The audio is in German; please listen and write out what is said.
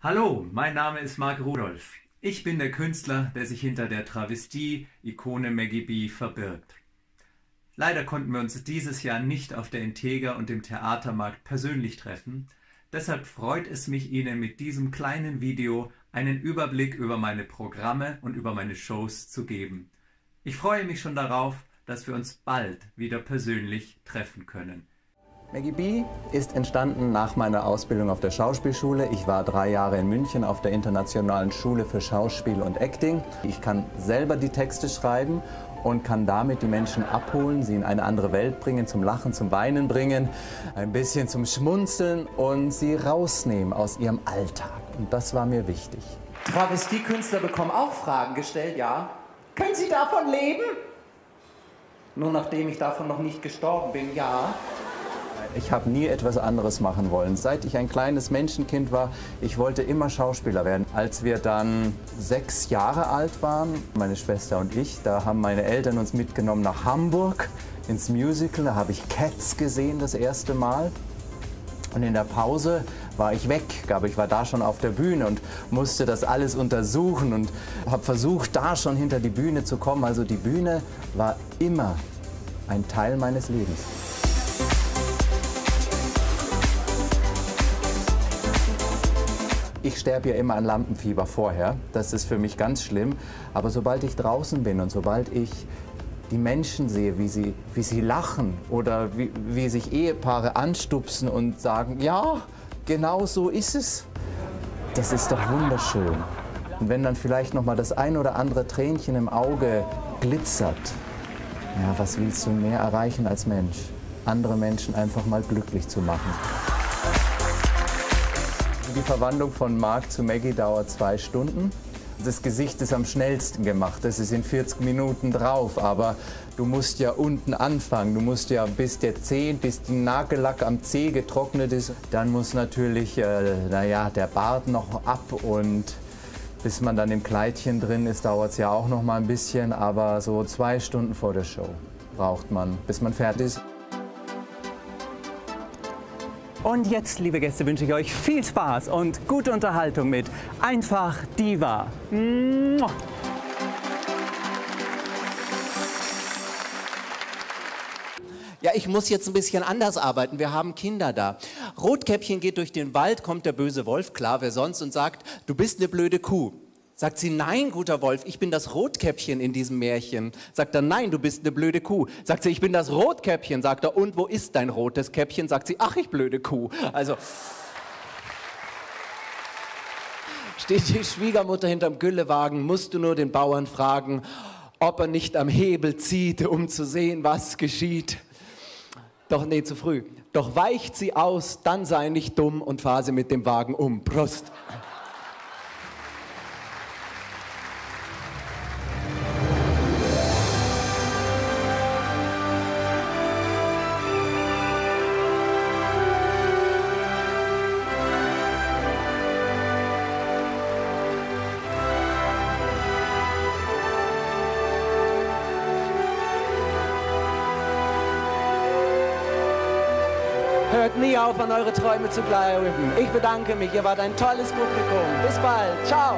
Hallo, mein Name ist Marc Rudolph. Ich bin der Künstler, der sich hinter der Travestie-Ikone Maggie B verbirgt. Leider konnten wir uns dieses Jahr nicht auf der Integer und dem Theatermarkt persönlich treffen. Deshalb freut es mich, Ihnen mit diesem kleinen Video einen Überblick über meine Programme und über meine Shows zu geben. Ich freue mich schon darauf, dass wir uns bald wieder persönlich treffen können. Maggie B ist entstanden nach meiner Ausbildung auf der Schauspielschule. Ich war drei Jahre in München auf der Internationalen Schule für Schauspiel und Acting. Ich kann selber die Texte schreiben und kann damit die Menschen abholen, sie in eine andere Welt bringen, zum Lachen, zum Weinen bringen, ein bisschen zum Schmunzeln und sie rausnehmen aus ihrem Alltag. Und das war mir wichtig. Travestiekünstler bekommen auch Fragen gestellt, ja. Können Sie davon leben? Nur nachdem ich davon noch nicht gestorben bin, ja. Ich habe nie etwas anderes machen wollen. Seit ich ein kleines Menschenkind war, ich wollte immer Schauspieler werden. Als wir dann sechs Jahre alt waren, meine Schwester und ich, da haben meine Eltern uns mitgenommen nach Hamburg ins Musical. Da habe ich Cats gesehen das erste Mal. Und in der Pause war ich weg, aber ich war da schon auf der Bühne und musste das alles untersuchen und habe versucht, da schon hinter die Bühne zu kommen. Also die Bühne war immer ein Teil meines Lebens. Ich sterbe ja immer an Lampenfieber vorher. Das ist für mich ganz schlimm. Aber sobald ich draußen bin und sobald ich die Menschen sehe, wie sie, wie sie lachen oder wie, wie sich Ehepaare anstupsen und sagen, ja, genau so ist es. Das ist doch wunderschön. Und wenn dann vielleicht noch mal das ein oder andere Tränchen im Auge glitzert, ja, was willst du mehr erreichen als Mensch? Andere Menschen einfach mal glücklich zu machen. Die Verwandlung von Mark zu Maggie dauert zwei Stunden. Das Gesicht ist am schnellsten gemacht. Das ist in 40 Minuten drauf. Aber du musst ja unten anfangen. Du musst ja bis der Zeh, bis die Nagellack am Zeh getrocknet ist. Dann muss natürlich, äh, naja, der Bart noch ab und bis man dann im Kleidchen drin ist, dauert es ja auch noch mal ein bisschen. Aber so zwei Stunden vor der Show braucht man, bis man fertig ist. Und jetzt, liebe Gäste, wünsche ich euch viel Spaß und gute Unterhaltung mit Einfach Diva. Mua. Ja, ich muss jetzt ein bisschen anders arbeiten. Wir haben Kinder da. Rotkäppchen geht durch den Wald, kommt der böse Wolf, klar, wer sonst, und sagt, du bist eine blöde Kuh. Sagt sie, nein, guter Wolf, ich bin das Rotkäppchen in diesem Märchen. Sagt er, nein, du bist eine blöde Kuh. Sagt sie, ich bin das Rotkäppchen. Sagt er, und wo ist dein rotes Käppchen? Sagt sie, ach, ich blöde Kuh. Also steht die Schwiegermutter hinterm Güllewagen, musst du nur den Bauern fragen, ob er nicht am Hebel zieht, um zu sehen, was geschieht. Doch nee, zu früh. Doch weicht sie aus, dann sei nicht dumm und fahr sie mit dem Wagen um. Prost. Hört nie auf, an eure Träume zu glauben. Ich bedanke mich, ihr wart ein tolles Publikum. Bis bald. Ciao.